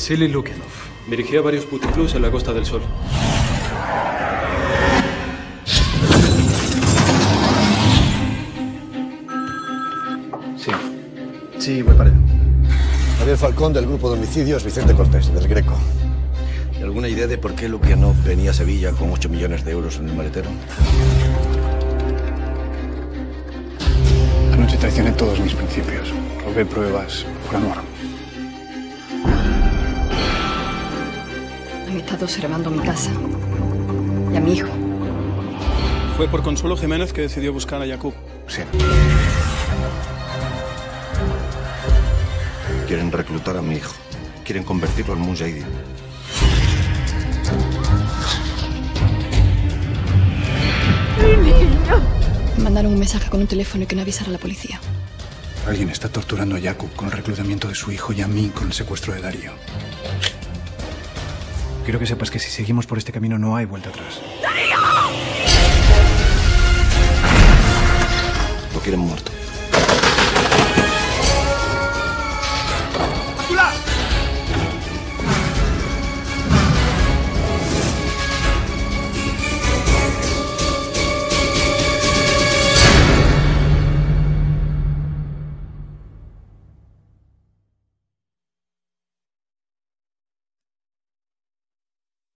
Vasily Lukianov. Dirigía varios puticlubs en la Costa del Sol. Sí. Sí, voy para allá. Javier Falcón del grupo de homicidios Vicente Cortés, del Greco. ¿Y alguna idea de por qué Lukianov venía a Sevilla con 8 millones de euros en el maletero? Anoche traicioné todos mis principios. Robé pruebas por amor. Estado observando mi casa y a mi hijo. Fue por Consuelo Jiménez que decidió buscar a Jacob. Sí. Quieren reclutar a mi hijo. Quieren convertirlo en mujahideen. Me mandaron un mensaje con un teléfono y que no avisara a la policía. Alguien está torturando a Jakub con el reclutamiento de su hijo y a mí con el secuestro de Darío. Quiero que sepas que si seguimos por este camino no hay vuelta atrás. Lo quieren muerto.